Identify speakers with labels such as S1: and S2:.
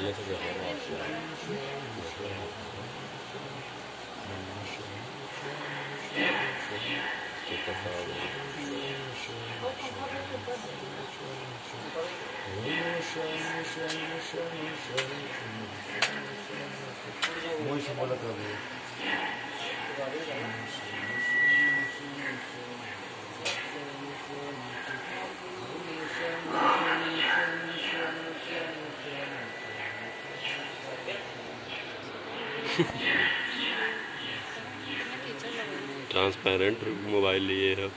S1: 觉得这个很好吃啊。这个好。为
S2: 什么那个？
S3: transparent mobile लिए है।